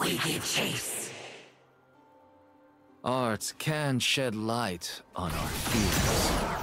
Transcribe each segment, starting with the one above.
We give chase. Art can shed light on our fears.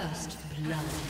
First blood.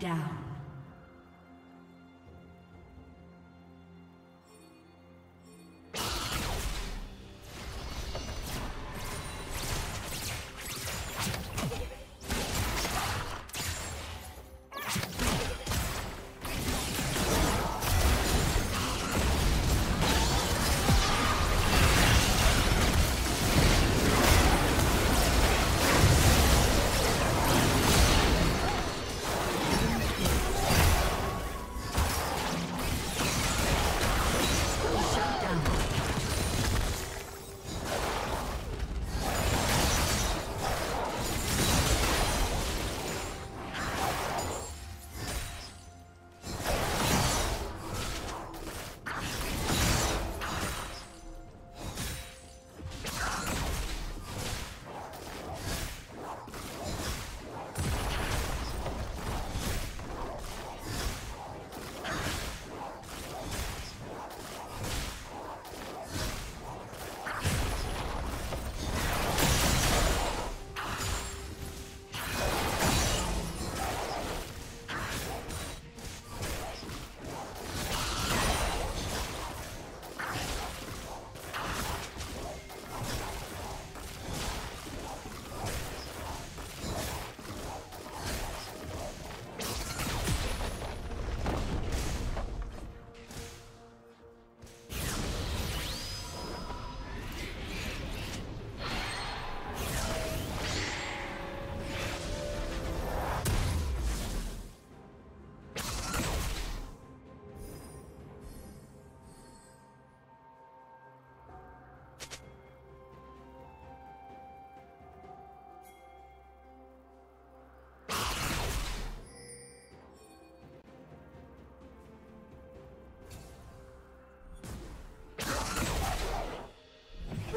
Down.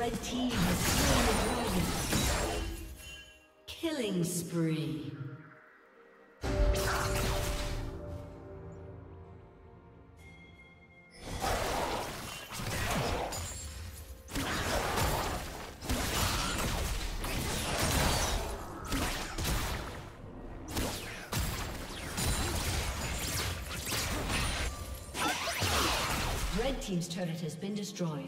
Red team has slain the dragon. Killing spree. Red Team's turret has been destroyed.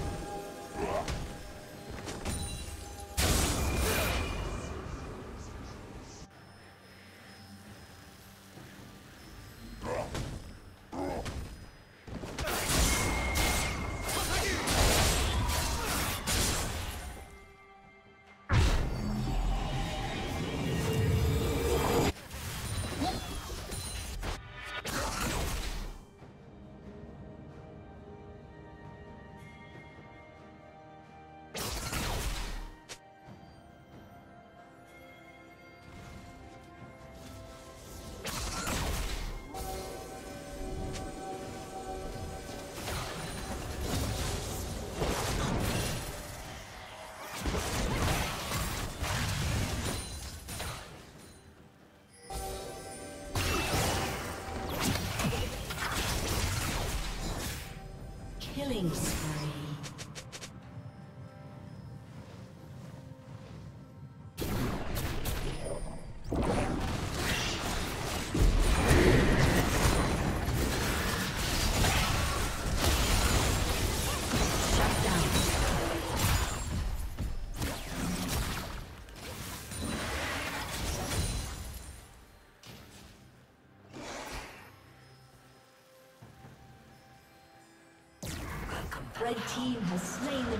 Killing spree.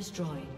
Destroyed.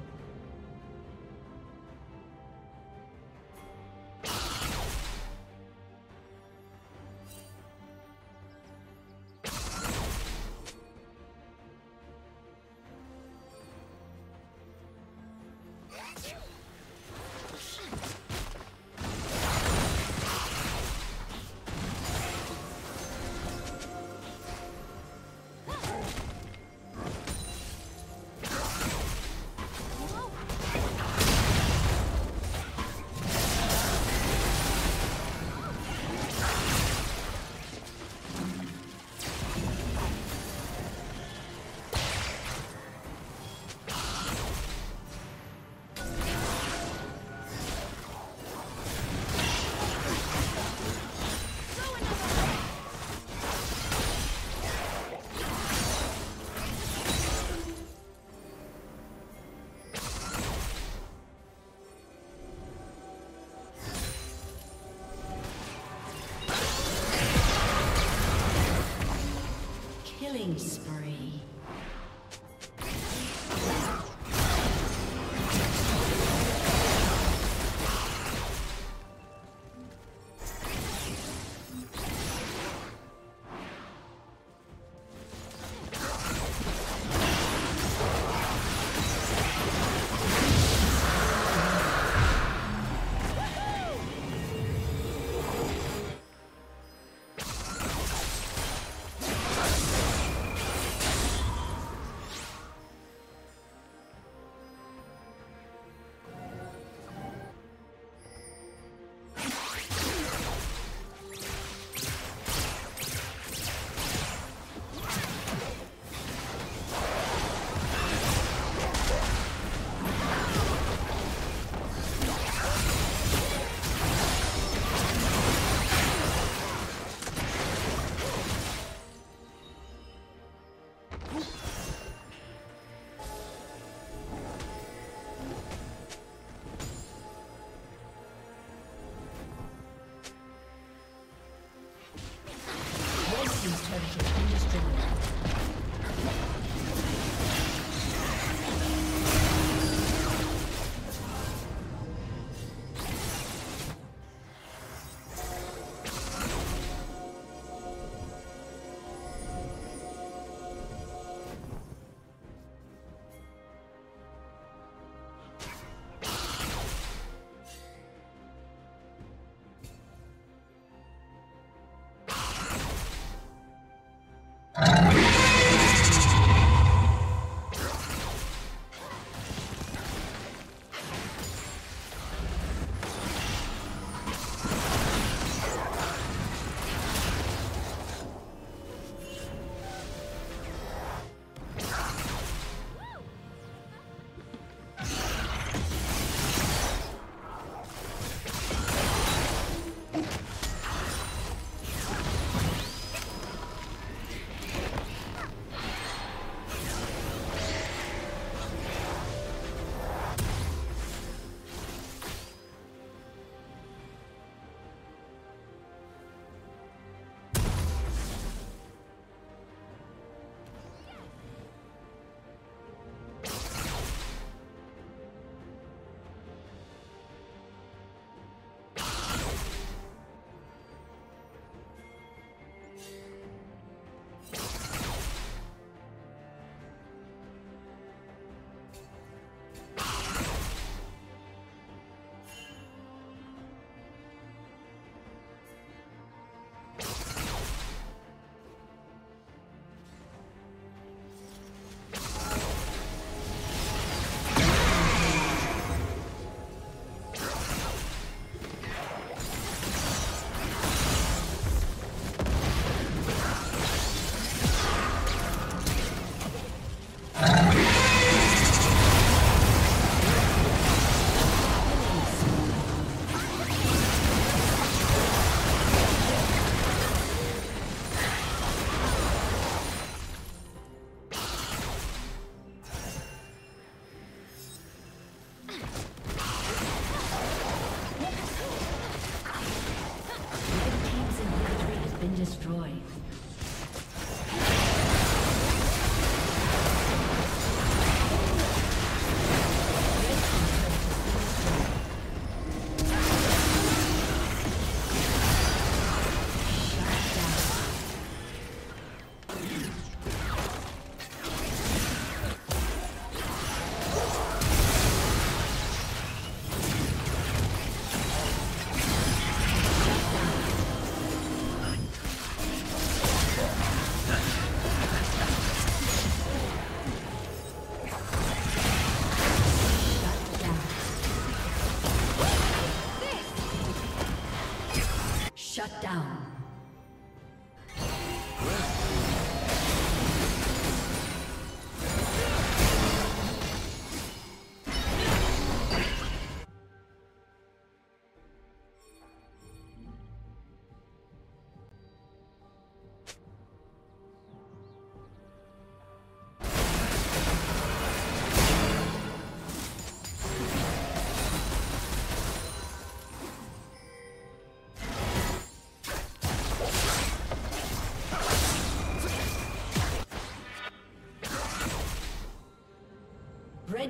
Oh!